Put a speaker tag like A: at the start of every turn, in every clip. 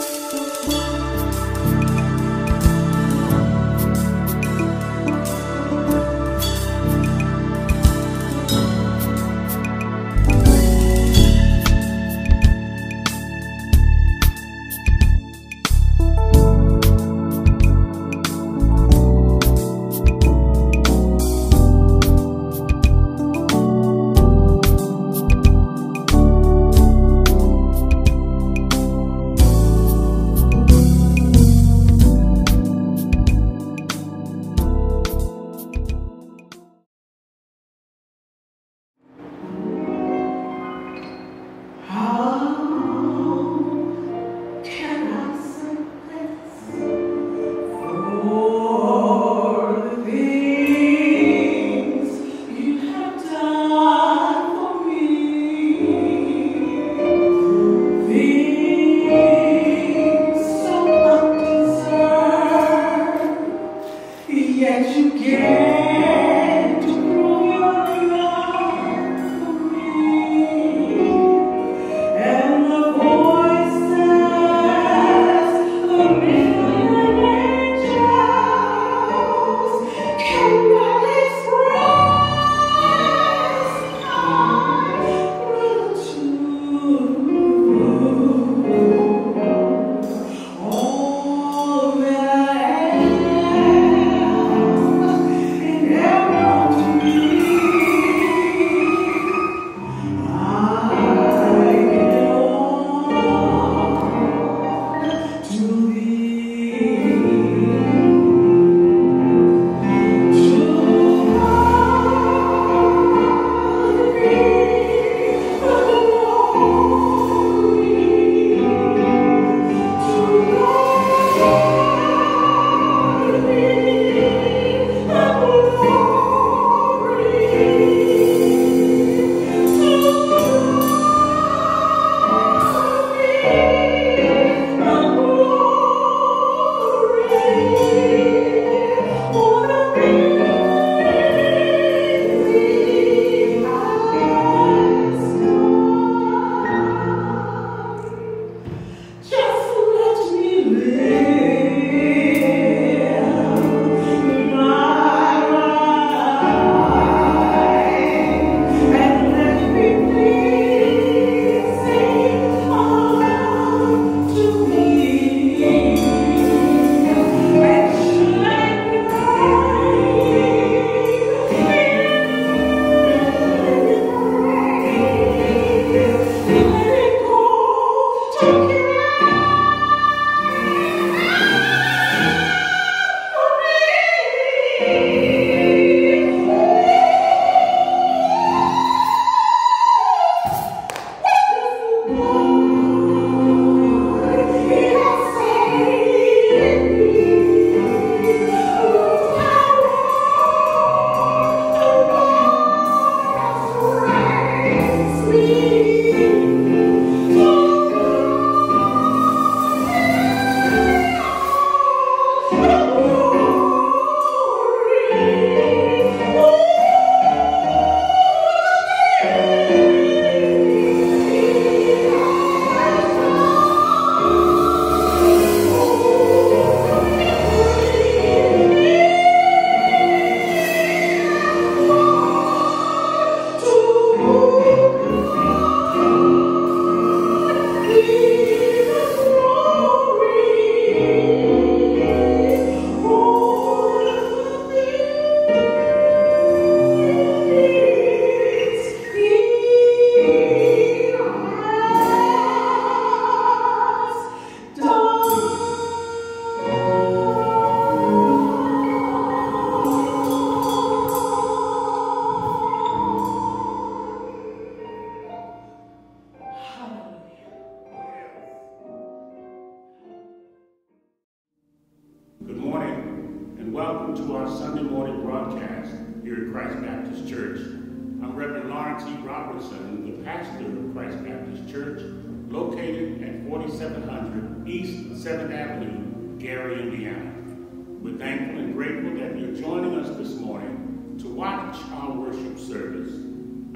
A: Música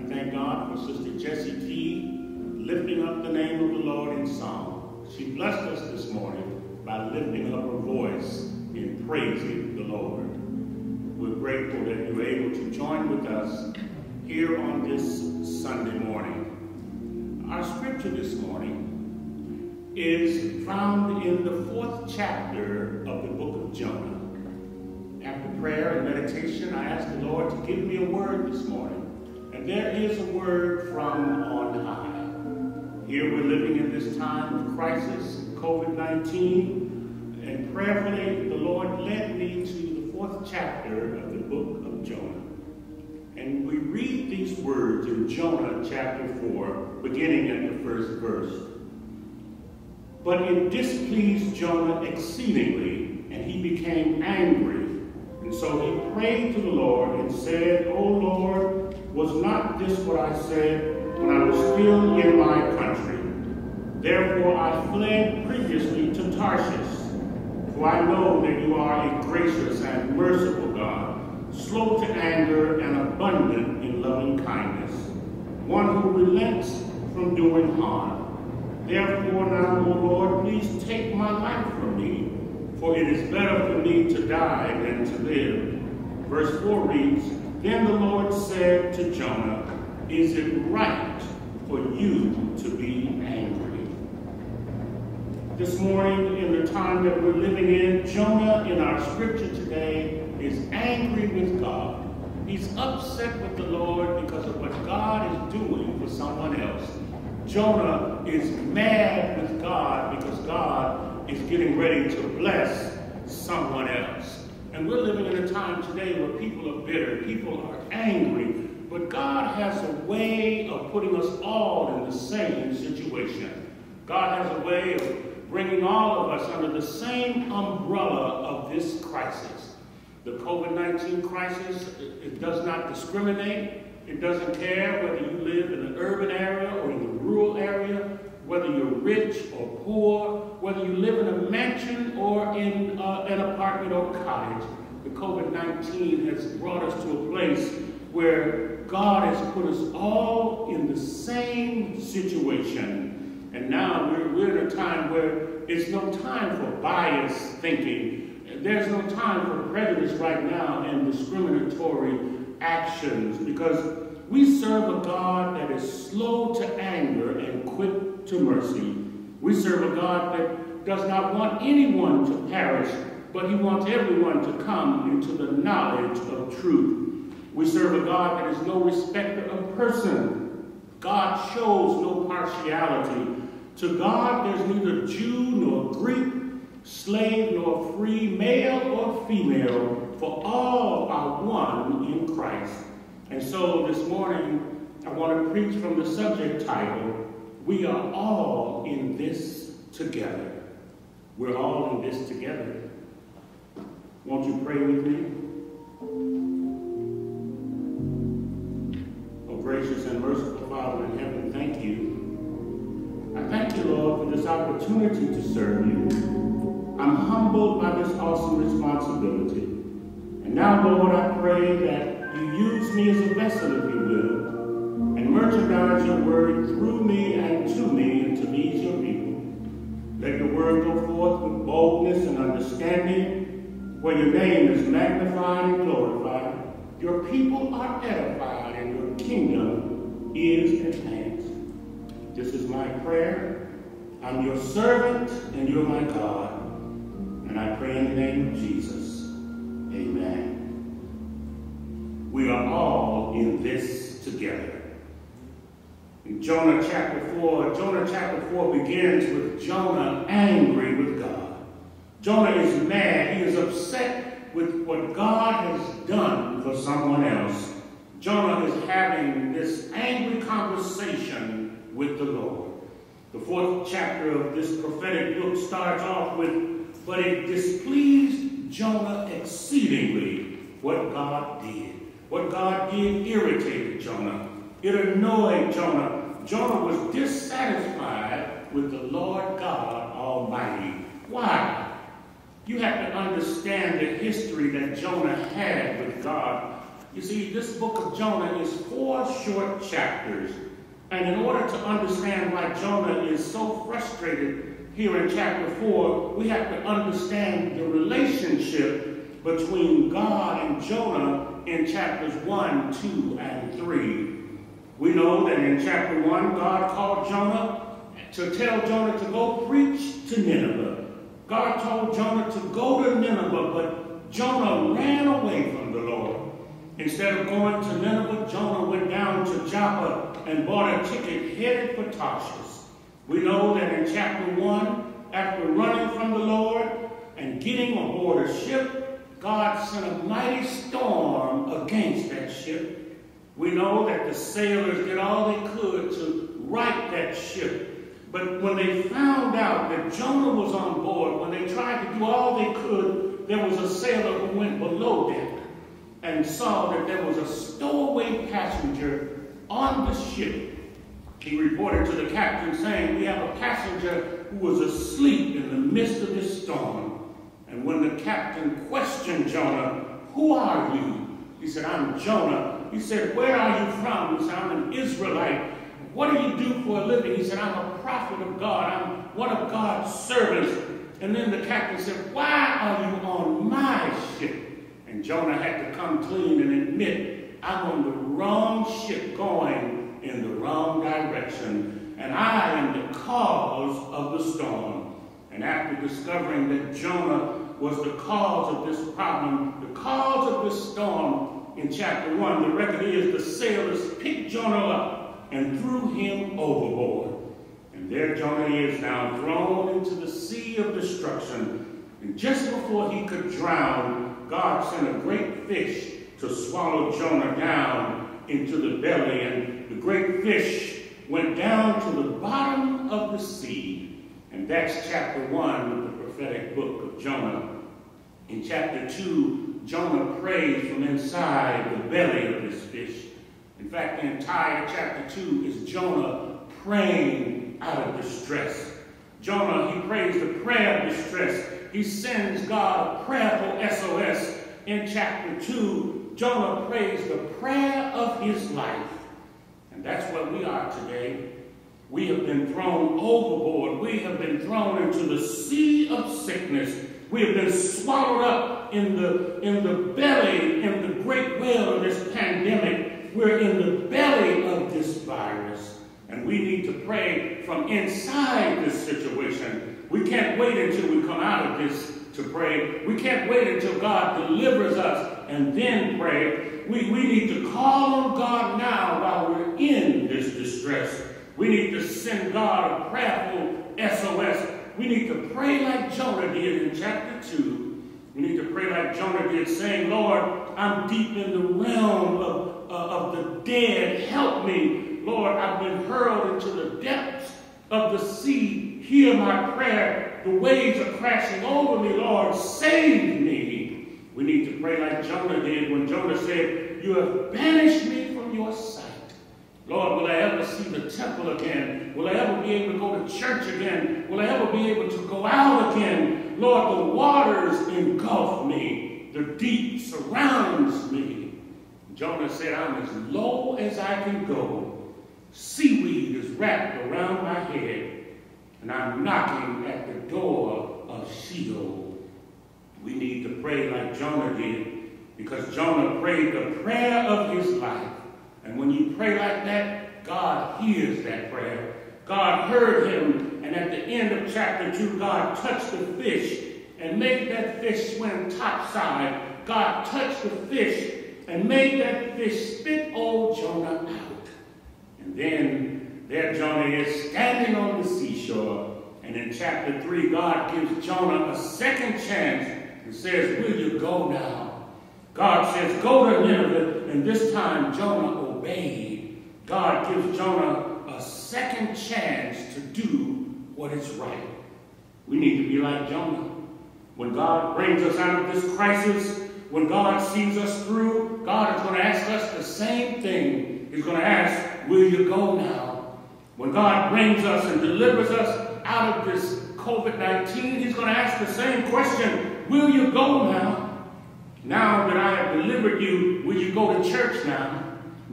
A: thank God for Sister Jessie T lifting up the name of the Lord in song.
B: she blessed us this morning by lifting up her voice in praising the Lord. We're grateful that you're able to join with us here on this Sunday morning. Our scripture this morning is found in the fourth chapter of the book of Jonah. After prayer and meditation, I asked the Lord to give me a word this morning. And there is a word from on high. Here we're living in this time of crisis, COVID-19, and prayerfully the Lord led me to the fourth chapter of the book of Jonah. And we read these words in Jonah chapter 4, beginning at the first verse. But it displeased Jonah exceedingly, and he became angry. And so he prayed to the Lord and said, O Lord, was not this what I said when I was still in my country? Therefore I fled previously to Tarshish, for I know that you are a gracious and merciful God slow to anger and abundant in loving kindness, one who relents from doing harm. Therefore now, O Lord, please take my life from me, for it is better for me to die than to live. Verse 4 reads, Then the Lord said to Jonah, Is it right for you to be angry? This morning, in the time that we're living in, Jonah in our scripture today is angry with God. He's upset with the Lord because of what God is doing for someone else. Jonah is mad with God because God is getting ready to bless someone else. And we're living in a time today where people are bitter, people are angry, but God has a way of putting us all in the same situation. God has a way of bringing all of us under the same umbrella of this crisis. The COVID-19 crisis, it, it does not discriminate. It doesn't care whether you live in an urban area or in the rural area, whether you're rich or poor, whether you live in a mansion or in uh, an apartment or cottage. The COVID-19 has brought us to a place where God has put us all in the same situation. And now we're, we're in a time where it's no time for bias thinking there's no time for prejudice right now and discriminatory actions because we serve a God that is slow to anger and quick to mercy. We serve a God that does not want anyone to perish, but he wants everyone to come into the knowledge of truth. We serve a God that is no respecter of person. God shows no partiality. To God, there's neither Jew nor Greek, slave nor free, male or female, for all are one in Christ. And so this morning, I want to preach from the subject title, We Are All in This Together. We're all in this together. Won't you pray with me? Oh, gracious and merciful Father in heaven, thank you. I thank you, Lord, for this opportunity to serve you. I'm humbled by this awesome responsibility. And now, Lord, I pray that you use me as a vessel, if you will, and merchandise your word through me and to me and to these your people. Let your word go forth with boldness and understanding, where your name is magnified and glorified. Your people are edified, and your kingdom is advanced. This is my prayer. I'm your servant, and you're my God. And I pray in the name of Jesus. Amen. We are all in this together. In Jonah chapter 4, Jonah chapter 4 begins with Jonah angry with God. Jonah is mad. He is upset with what God has done for someone else. Jonah is having this angry conversation with the Lord. The fourth chapter of this prophetic book starts off with but it displeased Jonah exceedingly what God did. What God did irritated Jonah. It annoyed Jonah. Jonah was dissatisfied with the Lord God Almighty. Why? You have to understand the history that Jonah had with God. You see, this book of Jonah is four short chapters. And in order to understand why Jonah is so frustrated here in chapter 4, we have to understand the relationship between God and Jonah in chapters 1, 2, and 3. We know that in chapter 1, God called Jonah to tell Jonah to go preach to Nineveh. God told Jonah to go to Nineveh, but Jonah ran away from the Lord. Instead of going to Nineveh, Jonah went down to Joppa and bought a ticket headed for Tarshish. We know that in chapter 1, after running from the Lord and getting aboard a ship, God sent a mighty storm against that ship. We know that the sailors did all they could to right that ship. But when they found out that Jonah was on board, when they tried to do all they could, there was a sailor who went below deck and saw that there was a stowaway passenger on the ship. He reported to the captain saying, we have a passenger who was asleep in the midst of this storm. And when the captain questioned Jonah, who are you? He said, I'm Jonah. He said, where are you from? He said, I'm an Israelite. What do you do for a living? He said, I'm a prophet of God. I'm one of God's servants. And then the captain said, why are you on my ship? And Jonah had to come clean and admit, I'm on the wrong ship going in the wrong direction, and I am the cause of the storm. And after discovering that Jonah was the cause of this problem, the cause of this storm, in chapter 1, the record is the sailors picked Jonah up and threw him overboard. And there Jonah is now thrown into the sea of destruction. And just before he could drown, God sent a great fish to swallow Jonah down into the belly, and the great fish went down to the bottom of the sea. And that's chapter 1 of the prophetic book of Jonah. In chapter 2, Jonah prays from inside the belly of this fish. In fact, the entire chapter 2 is Jonah praying out of distress. Jonah, he prays the prayer of distress he sends God a prayerful SOS. In chapter 2, Jonah prays the prayer of his life. And that's what we are today. We have been thrown overboard. We have been thrown into the sea of sickness. We have been swallowed up in the, in the belly, in the great whale of this pandemic. We're in the belly of this virus. And we need to pray from inside this situation we can't wait until we come out of this to pray. We can't wait until God delivers us and then pray. We, we need to call on God now while we're in this distress. We need to send God a prayerful SOS. We need to pray like Jonah did in chapter 2. We need to pray like Jonah did, saying, Lord, I'm deep in the realm of, uh, of the dead. Help me. Lord, I've been hurled into the depths of the sea hear my prayer. The waves are crashing over me, Lord. Save me. We need to pray like Jonah did when Jonah said, You have banished me from your. Lord, will I ever see the temple again? Will I ever be able to go to church again? Will I ever be able to go out again? Lord, the waters engulf me. The deep surrounds me. Jonah said, I'm as low as I can go. Seaweed is wrapped around my head and I'm knocking at the door of Sheol. We need to pray like Jonah did, because Jonah prayed the prayer of his life. And when you pray like that, God hears that prayer. God heard him, and at the end of chapter 2, God touched the fish and made that fish swim topside. God touched the fish and made that fish spit old Jonah out. And then there Jonah is standing on the seashore. And in chapter 3, God gives Jonah a second chance and says, Will you go now? God says, Go to Nineveh. And this time Jonah obeyed. God gives Jonah a second chance to do what is right. We need to be like Jonah. When God brings us out of this crisis, when God sees us through, God is going to ask us the same thing. He's going to ask, Will you go now? When God brings us and delivers us out of this COVID-19, he's going to ask the same question, will you go now? Now that I have delivered you, will you go to church now?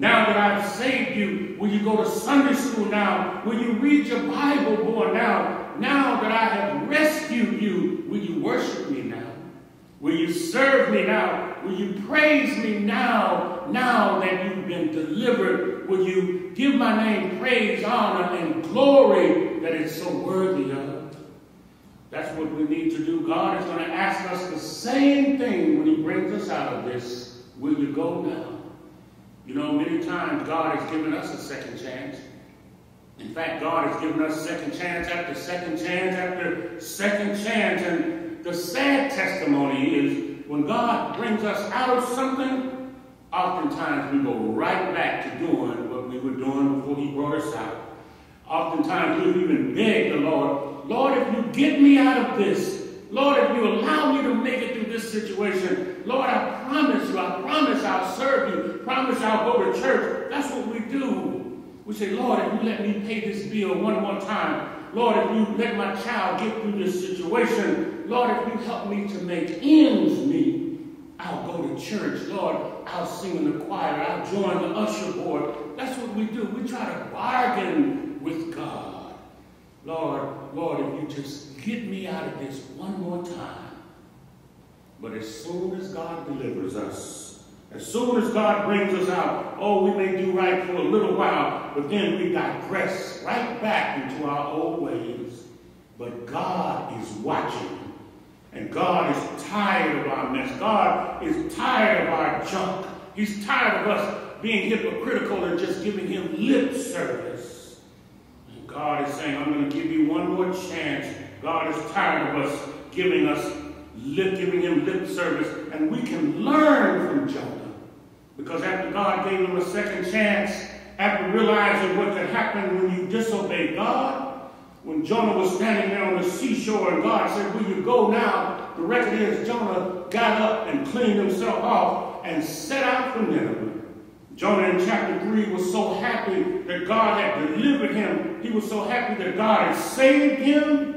B: Now that I've saved you, will you go to Sunday school now? Will you read your Bible more now? now that I have rescued you, will you worship me now? Will you serve me now? Will you praise me now, now that you've been delivered? Will you give my name praise, honor, and glory that it's so worthy of? That's what we need to do. God is going to ask us the same thing when he brings us out of this. Will you go now? You know, many times God has given us a second chance. In fact, God has given us second chance after second chance after second chance. And the sad testimony is when God brings us out of something, oftentimes we go right back to doing what we were doing before he brought us out. Oftentimes we even beg the Lord, Lord, if you get me out of this, Lord, if you allow me to make it through this situation, Lord, I promise you, I promise I'll serve you, promise I'll go to church. That's what we do. We say, Lord, if you let me pay this bill one more time, Lord, if you let my child get through this situation, Lord, if you help me to make ends meet, I'll go to church. Lord, I'll sing in the choir. I'll join the usher board. That's what we do. We try to bargain with God. Lord, Lord, if you just get me out of this one more time. But as soon as God delivers us, as soon as God brings us out, oh, we may do right for a little while, but then we digress right back into our old ways. But God is watching. And God is tired of our mess. God is tired of our junk. He's tired of us being hypocritical and just giving him lip service. And God is saying, I'm going to give you one more chance. God is tired of us giving us lip, giving him lip service. And we can learn from Jonah. Because after God gave him a second chance, after realizing what could happen when you disobey God, when Jonah was standing there on the seashore and God said, Will you go now? The record is Jonah got up and cleaned himself off and set out for Nineveh. Jonah in chapter 3 was so happy that God had delivered him. He was so happy that God had saved him.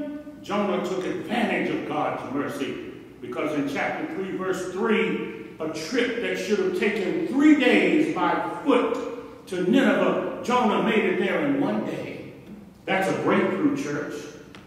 B: Jonah took advantage of God's mercy because in chapter 3, verse 3, a trip that should have taken three days by foot to Nineveh, Jonah made it there in one day. That's a breakthrough, church.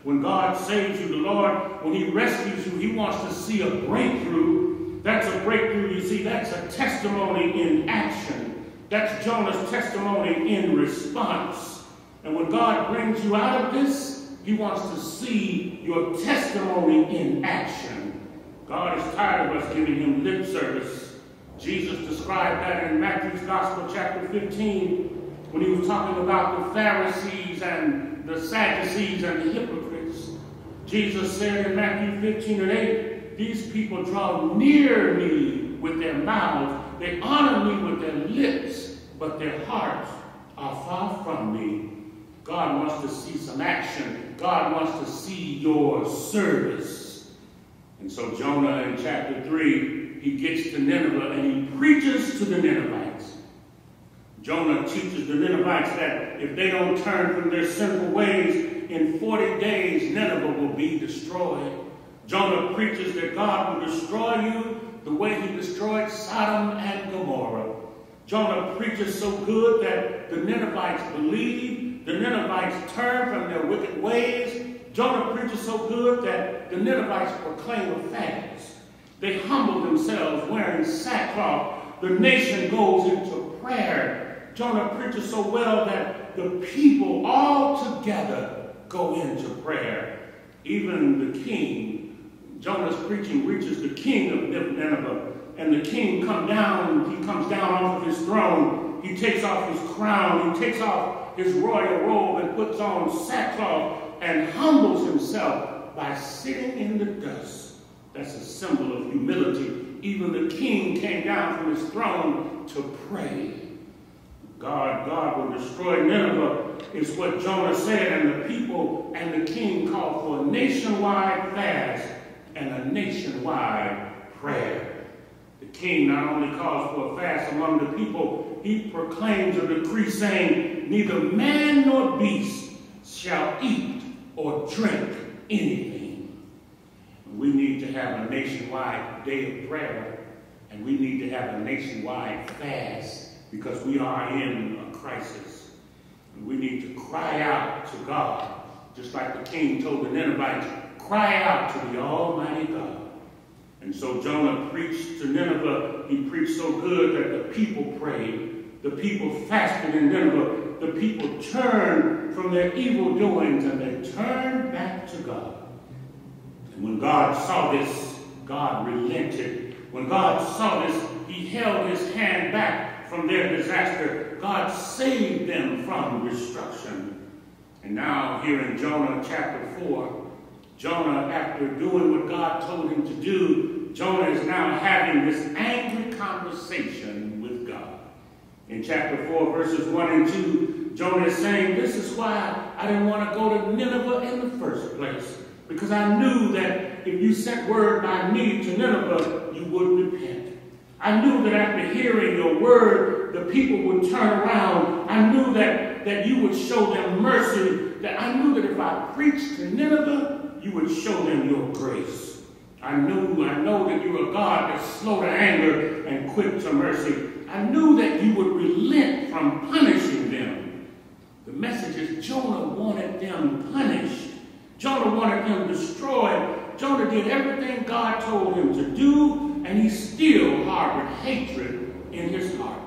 B: When God saves you, the Lord, when he rescues you, he wants to see a breakthrough. That's a breakthrough, you see, that's a testimony in action. That's Jonah's testimony in response. And when God brings you out of this, he wants to see your testimony in action. God is tired of us giving him lip service. Jesus described that in Matthew's Gospel, chapter 15, when he was talking about the Pharisees and the Sadducees and the hypocrites. Jesus said in Matthew 15 and 8, These people draw near me with their mouths, they honor me with their lips, but their hearts are far from me. God wants to see some action. God wants to see your service. And so Jonah in chapter 3, he gets to Nineveh and he preaches to the Ninevites. Jonah teaches the Ninevites that if they don't turn from their sinful ways, in 40 days Nineveh will be destroyed. Jonah preaches that God will destroy you the way he destroyed Sodom and Gomorrah. Jonah preaches so good that the Ninevites believe, the Ninevites turn from their wicked ways, Jonah preaches so good that the Ninevites proclaim a fast. They humble themselves wearing sackcloth. The nation goes into prayer. Jonah preaches so well that the people all together go into prayer. Even the king, Jonah's preaching reaches the king of Nineveh, and the king come down, he comes down off of his throne, he takes off his crown, he takes off his royal robe and puts on sackcloth and humbles himself by sitting in the dust. That's a symbol of humility. Even the king came down from his throne to pray. God, God will destroy Nineveh, is what Jonah said, and the people and the king called for a nationwide fast and a nationwide prayer. The king not only calls for a fast among the people, he proclaims a decree saying, Neither man nor beast shall eat or drink anything. We need to have a nationwide day of prayer, and we need to have a nationwide fast because we are in a crisis. And we need to cry out to God just like the king told the Ninevites, cry out to the Almighty God. And so Jonah preached to Nineveh. He preached so good that the people prayed. The people fasted in Nineveh. The people turned from their evil doings and they turned back to God. And when God saw this, God relented. When God saw this, he held his hand back from their disaster. God saved them from destruction. And now, here in Jonah chapter 4, Jonah, after doing what God told him to do, Jonah is now having this angry conversation. In chapter 4, verses 1 and 2, Jonah is saying, This is why I didn't want to go to Nineveh in the first place. Because I knew that if you sent word by me to Nineveh, you would repent. I knew that after hearing your word, the people would turn around. I knew that, that you would show them mercy. That I knew that if I preached to Nineveh, you would show them your grace. I knew, I know that you're a God that's slow to anger and quick to mercy. I knew that you would relent from punishing them. The message is Jonah wanted them punished. Jonah wanted them destroyed. Jonah did everything God told him to do, and he still harbored hatred in his heart.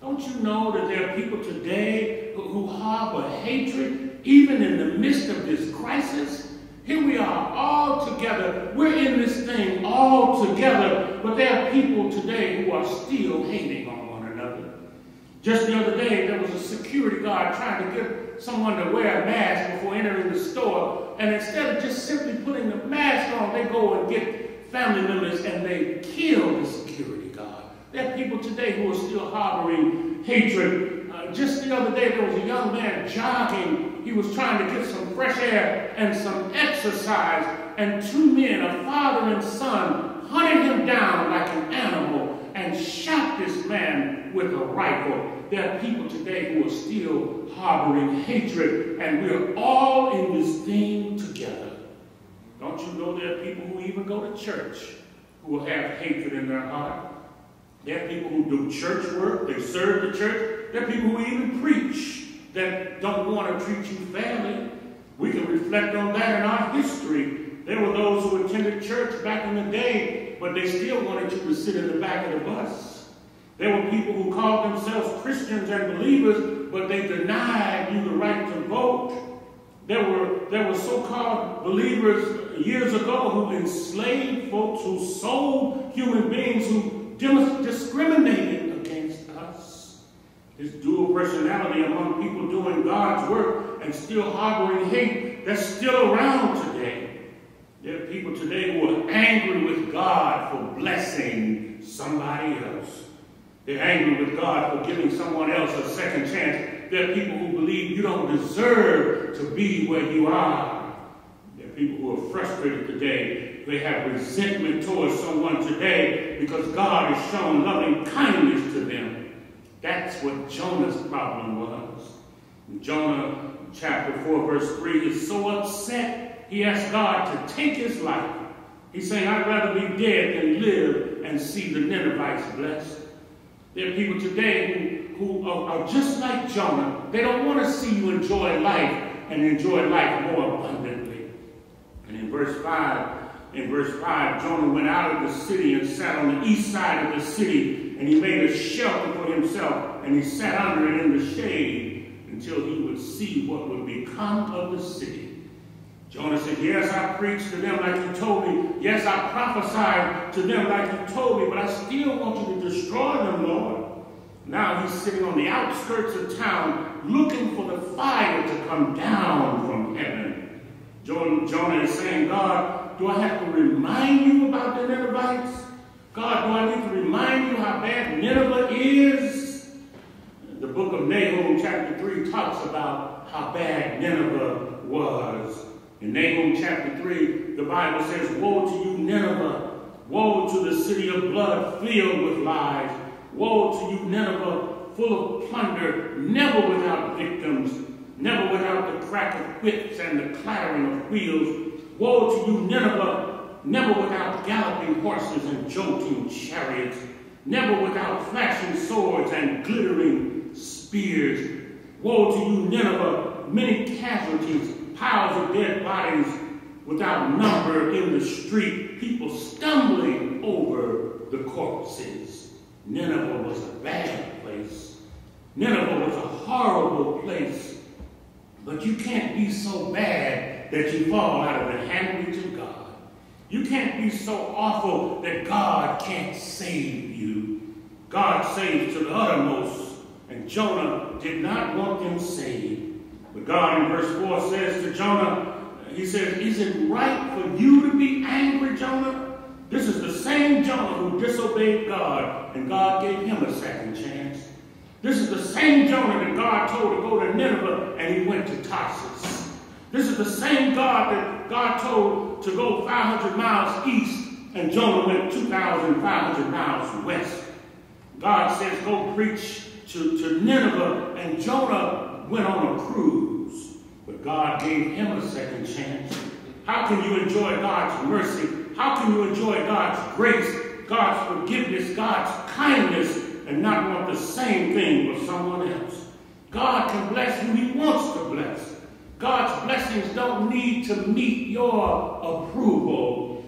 B: Don't you know that there are people today who, who harbor hatred even in the midst of this crisis? Here we are, all together. We're in this thing all together, but there are people today who are still hating on one another. Just the other day, there was a security guard trying to get someone to wear a mask before entering the store, and instead of just simply putting the mask on, they go and get family members and they kill the security guard. There are people today who are still harboring hatred. Uh, just the other day, there was a young man jogging he was trying to get some fresh air and some exercise, and two men, a father and son, hunted him down like an animal and shot this man with a rifle. There are people today who are still harboring hatred, and we're all in this thing together. Don't you know there are people who even go to church who will have hatred in their heart? There are people who do church work, they serve the church. There are people who even preach that don't want to treat you fairly. We can reflect on that in our history. There were those who attended church back in the day, but they still wanted you to sit in the back of the bus. There were people who called themselves Christians and believers, but they denied you the right to vote. There were, there were so-called believers years ago who enslaved folks, who sold human beings, who discriminated this dual personality among people doing God's work and still harboring hate, that's still around today. There are people today who are angry with God for blessing somebody else. They're angry with God for giving someone else a second chance. There are people who believe you don't deserve to be where you are. There are people who are frustrated today. They have resentment towards someone today because God has shown loving kindness to them. That's what Jonah's problem was. Jonah chapter 4, verse 3, is so upset, he asked God to take his life. He's saying, I'd rather be dead than live and see the Ninevites blessed. There are people today who, who are, are just like Jonah. They don't want to see you enjoy life and enjoy life more abundantly. And in verse 5, in verse 5, Jonah went out of the city and sat on the east side of the city and he made a shelter for himself, and he sat under it in the shade until he would see what would become of the city. Jonah said, Yes, I preached to them like you told me. Yes, I prophesied to them like you told me, but I still want you to destroy them, Lord. Now he's sitting on the outskirts of town looking for the fire to come down from heaven. Jonah is saying, God, do I have to remind you about the Ninevites? God, do I need to remind you how bad Nineveh is? The book of Nahum, chapter 3, talks about how bad Nineveh was. In Nahum chapter 3, the Bible says, Woe to you, Nineveh! Woe to the city of blood filled with lies! Woe to you, Nineveh, full of plunder, never without victims, never without the crack of whips and the clattering of wheels. Woe to you, Nineveh, never without galloping horses and jolting chariots, never without flashing swords and glittering spears. Woe to you, Nineveh, many casualties, piles of dead bodies without number in the street, people stumbling over the corpses. Nineveh was a bad place. Nineveh was a horrible place. But you can't be so bad that you fall out of the hand of God. You can't be so awful that God can't save you. God saves to the uttermost, and Jonah did not want them saved. But God in verse 4 says to Jonah, he says, Is it right for you to be angry, Jonah? This is the same Jonah who disobeyed God, and God gave him a second chance. This is the same Jonah that God told to go to Nineveh, and he went to Tarsus. This is the same God that God told to go 500 miles east, and Jonah went 2,500 miles west. God says, go preach to, to Nineveh, and Jonah went on a cruise. But God gave him a second chance. How can you enjoy God's mercy? How can you enjoy God's grace, God's forgiveness, God's kindness, and not want the same thing for someone else? God can bless who he wants to bless. God's blessings don't need to meet your approval.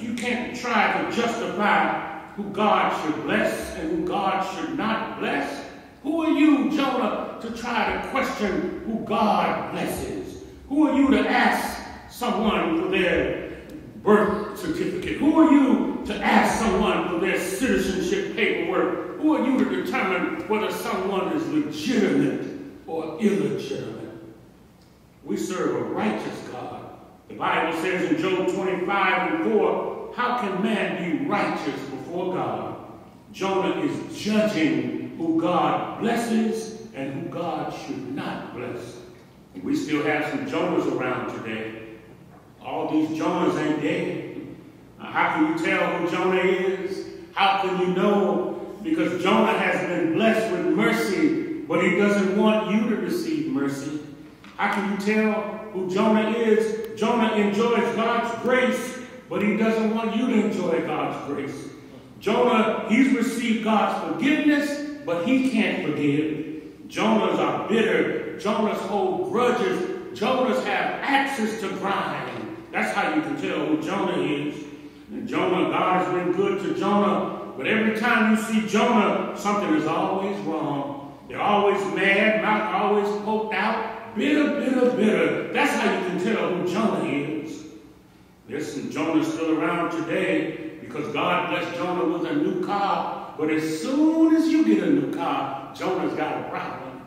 B: You can't try to justify who God should bless and who God should not bless. Who are you, Jonah, to try to question who God blesses? Who are you to ask someone for their birth certificate? Who are you to ask someone for their citizenship paperwork? Who are you to determine whether someone is legitimate or illegitimate? We serve a righteous God. The Bible says in Job 25 and 4, how can man be righteous before God? Jonah is judging who God blesses and who God should not bless. And we still have some Jonahs around today. All these Jonahs ain't dead. Now, how can you tell who Jonah is? How can you know? Because Jonah has been blessed with mercy, but he doesn't want you to receive mercy. How can you tell who Jonah is? Jonah enjoys God's grace, but he doesn't want you to enjoy God's grace. Jonah, he's received God's forgiveness, but he can't forgive. Jonahs are bitter. Jonahs hold grudges. Jonahs have access to crime. That's how you can tell who Jonah is. And Jonah, God has been good to Jonah, but every time you see Jonah, something is always wrong. They're always mad, mouth always poked out, bitter, bitter, bitter. That's how you can tell who Jonah is. Listen, Jonah's still around today because God blessed Jonah with a new car. But as soon as you get a new car, Jonah's got a problem.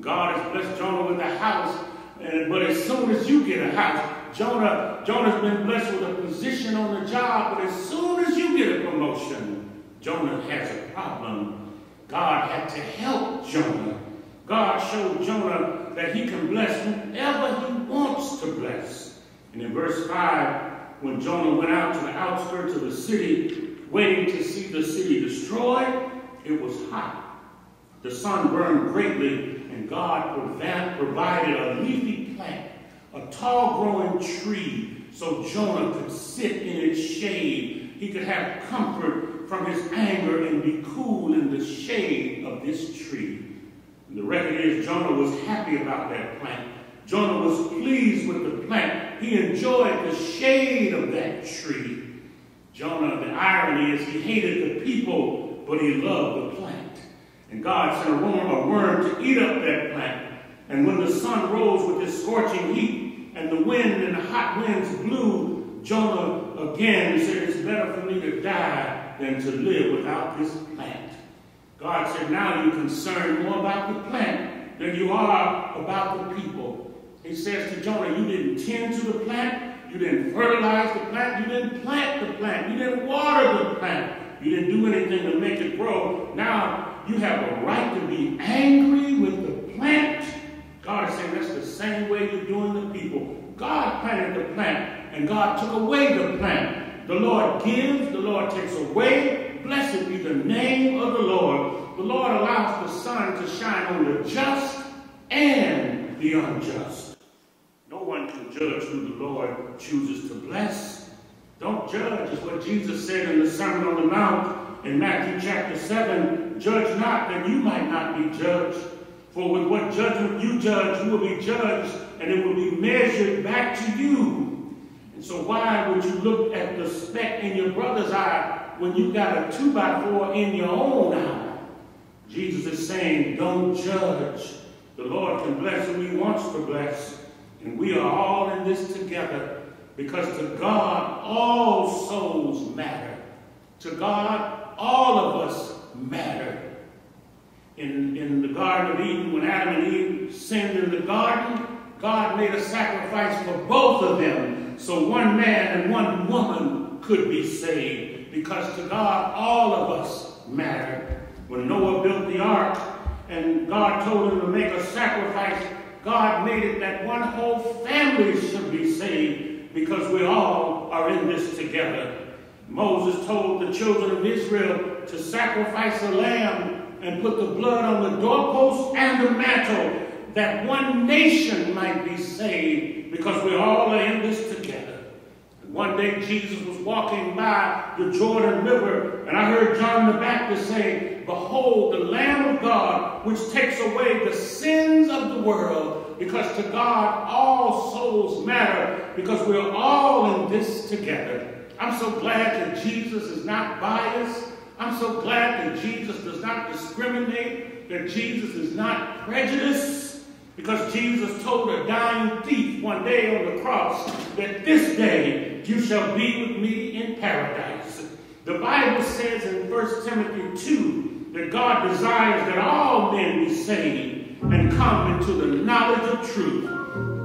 B: God has blessed Jonah with a house, and, but as soon as you get a house, Jonah, Jonah's been blessed with a position on the job, but as soon as you get a promotion, Jonah has a problem. God had to help Jonah. God showed Jonah that he can bless whoever he wants to bless. And in verse 5, when Jonah went out to the outskirts of the city, waiting to see the city destroyed, it was hot. The sun burned greatly, and God provided a leafy plant, a tall growing tree, so Jonah could sit in its shade. He could have comfort from his anger and be cool in the shade of this tree. And the record is Jonah was happy about that plant. Jonah was pleased with the plant. He enjoyed the shade of that tree. Jonah, the irony is he hated the people, but he loved the plant. And God sent a worm, a worm to eat up that plant. And when the sun rose with its scorching heat, and the wind and the hot winds blew, Jonah again said, It's better for me to die than to live without this plant. God said, now you're concerned more about the plant than you are about the people. He says to Jonah, you didn't tend to the plant, you didn't fertilize the plant, you didn't plant the plant, you didn't water the plant, you didn't do anything to make it grow. Now you have a right to be angry with the plant. God is saying that's the same way you're doing the people. God planted the plant, and God took away the plant. The Lord gives, the Lord takes away, Blessed be the name of the Lord. The Lord allows the sun to shine on the just and the unjust. No one can judge who the Lord chooses to bless. Don't judge, is what Jesus said in the Sermon on the Mount in Matthew chapter 7. Judge not, that you might not be judged. For with what judgment you judge, you will be judged, and it will be measured back to you. So why would you look at the speck in your brother's eye when you got a two by four in your own eye? Jesus is saying, don't judge. The Lord can bless who he wants to bless. And we are all in this together because to God, all souls matter. To God, all of us matter in, in the Garden of Eden, when Adam and Eve sinned in the garden, God made a sacrifice for both of them so one man and one woman could be saved. Because to God, all of us matter. When Noah built the ark and God told him to make a sacrifice, God made it that one whole family should be saved because we all are in this together. Moses told the children of Israel to sacrifice a lamb and put the blood on the doorpost and the mantle that one nation might be saved because we all are in this together. One day Jesus was walking by the Jordan River and I heard John the Baptist say, Behold, the Lamb of God which takes away the sins of the world because to God all souls matter because we're all in this together. I'm so glad that Jesus is not biased. I'm so glad that Jesus does not discriminate, that Jesus is not prejudiced, because Jesus told a dying thief one day on the cross that this day you shall be with me in paradise. The Bible says in 1 Timothy 2 that God desires that all men be saved and come into the knowledge of truth.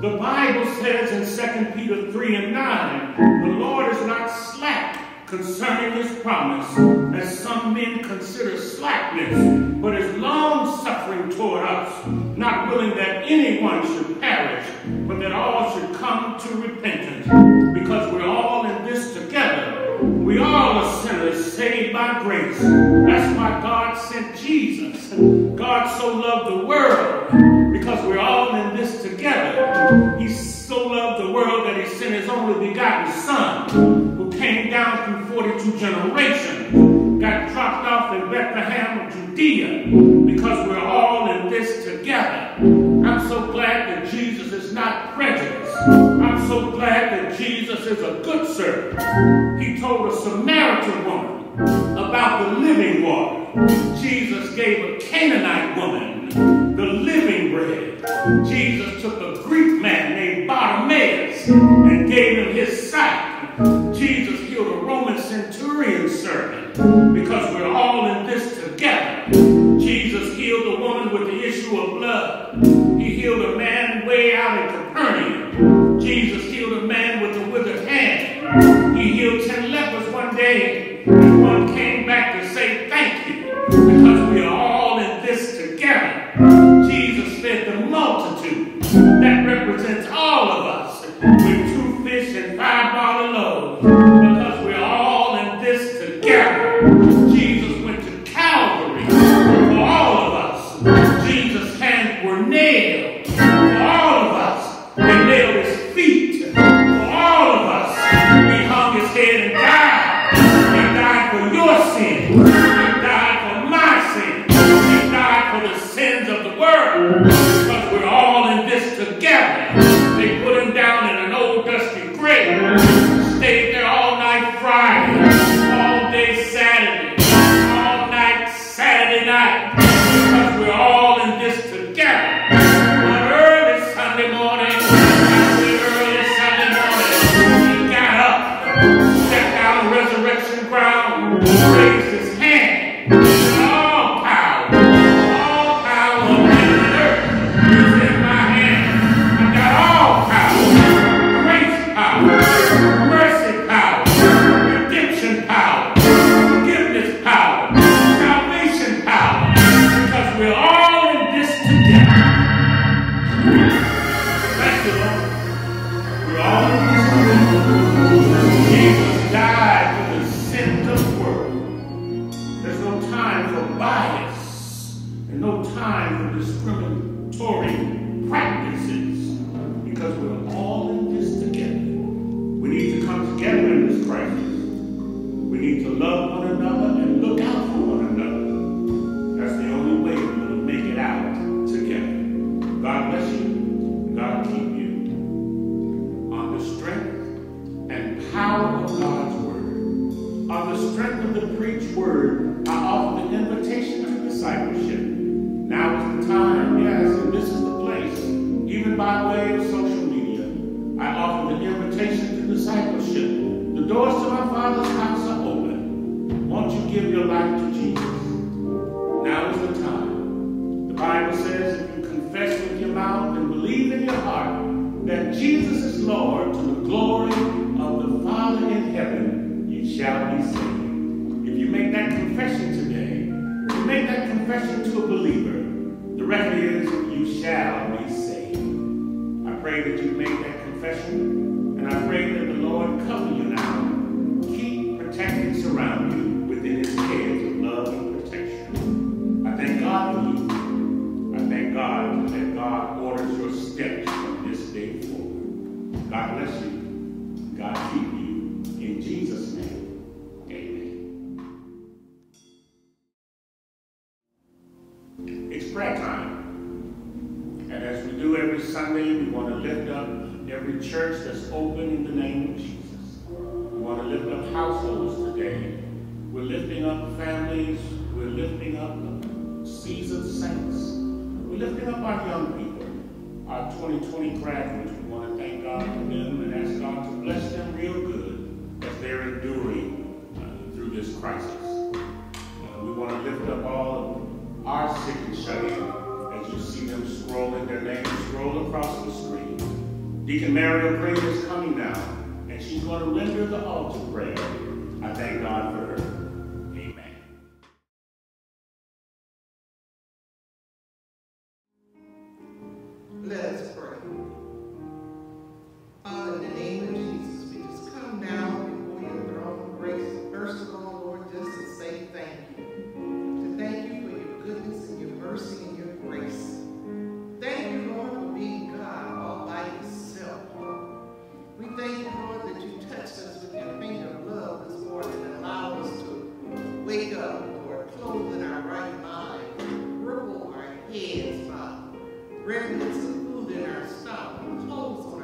B: The Bible says in 2 Peter 3 and 9, the Lord is not slack concerning his promise, as some men consider slackness, but is long suffering toward us, not willing that anyone should perish, but that all should come to repentance. Grace. That's why God sent Jesus. God so loved the world because we're all in this together. He so loved the world that he sent his only begotten Son who came down through 42 generations, got dropped off in Bethlehem of Judea, because we're all in this together. I'm so glad that Jesus is not prejudiced. I'm so glad that Jesus is a good servant. He told a Samaritan woman and five discriminatory practices because we're all in this together. We need to come together in this crisis. We need to love prayer time. And as we do every Sunday, we want to lift up every church that's open in the name of Jesus. We want to lift up households today. We're lifting up families. We're lifting up seasoned saints. We're lifting up our young people, our 2020 graduates. We want to thank God for them and ask God to bless them real good as they're enduring uh, through this crisis. We want to lift up all of our sick and shut in as you see them scrolling their names scroll across the screen. Deacon Mariel Green is coming now, and she's going to render the altar prayer. I thank God
C: There's something close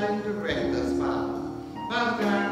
C: God, you direct us, Father. Father God,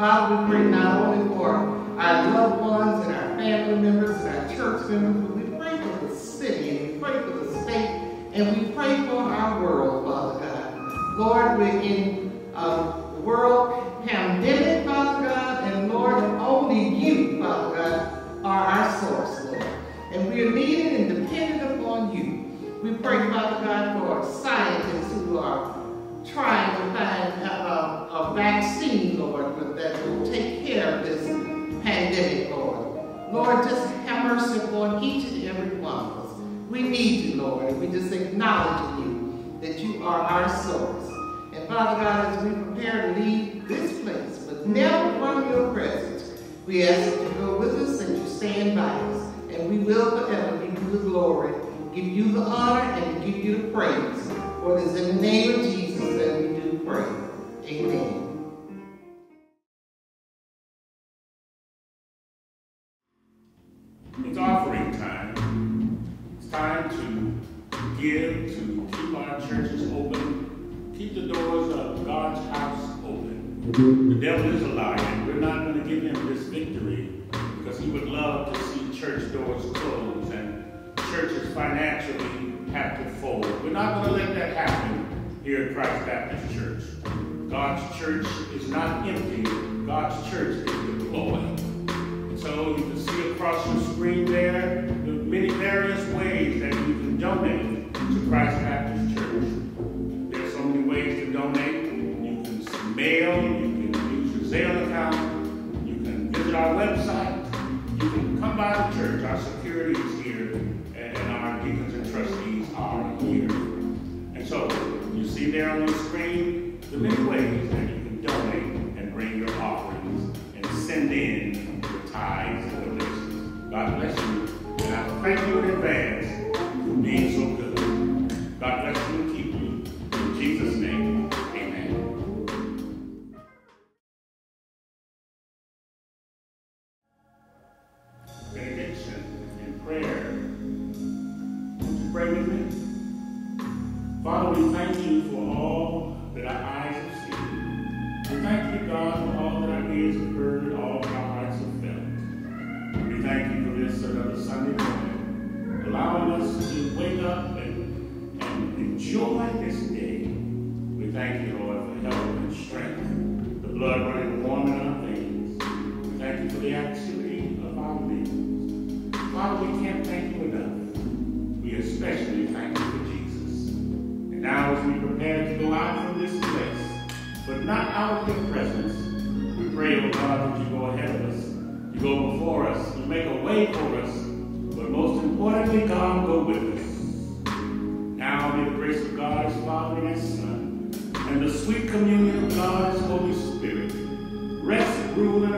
C: Father, we pray not only for our loved ones and our family members and our church members, give you the honor, and give you the praise. For it is in the name of Jesus that we do pray. Amen.
B: Financially have to fold. We're not going to let that happen here at Christ Baptist Church. God's church is not empty. God's church is deployed. So you can see across your screen there the many various ways that you can donate to Christ Baptist there on the screen. The blood running warm in our veins. We thank you for the activity of our limbs. Father, we can't thank you enough. We especially thank you for Jesus. And now as we prepare to go out from this place, but not out of your presence, we pray, oh God, that you go ahead of us. You go before us. You make a way for us. But most importantly, God, go with us. Now may the grace of God, as Father and as Son, and the sweet communion of God, as Holy Spirit,